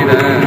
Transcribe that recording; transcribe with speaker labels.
Speaker 1: Amen.